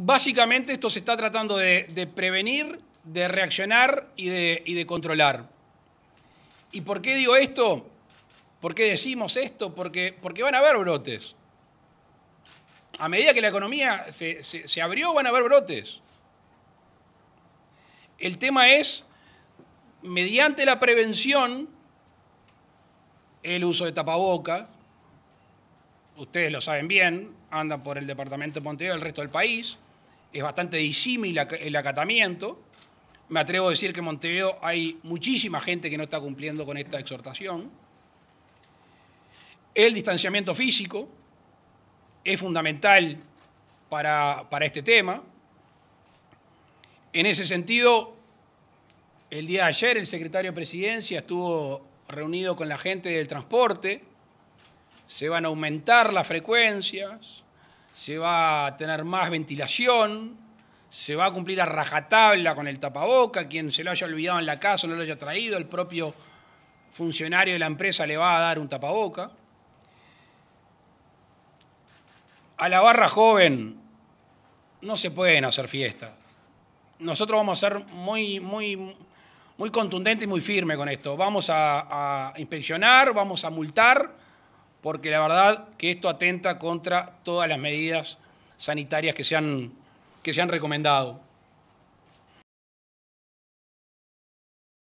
Básicamente esto se está tratando de, prevenir, de reaccionar y de, controlar. ¿Y por qué digo esto? ¿Por qué decimos esto? Porque, porque van a haber brotes. A medida que la economía se, se, abrió, van a haber brotes. El tema es, mediante la prevención, el uso de tapabocas, ustedes lo saben bien, andan por el departamento de Montevideo, el resto del país, es bastante disímil el acatamiento. Me atrevo a decir que en Montevideo hay muchísima gente que no está cumpliendo con esta exhortación. El distanciamiento físico es fundamental para, este tema. En ese sentido, el día de ayer el secretario de Presidencia estuvo reunido con la gente del transporte. Se van a aumentar las frecuencias, se va a tener más ventilación, se va a cumplir a rajatabla con el tapaboca, quien se lo haya olvidado en la casa, no lo haya traído, el propio funcionario de la empresa le va a dar un tapaboca. a la barra joven no se pueden hacer fiestas. Nosotros vamos a ser muy, muy, muy contundentes y muy firmes con esto. Vamos a, a inspeccionar, vamos a multar, porque la verdad que esto atenta contra todas las medidas sanitarias que se han, que se han recomendado.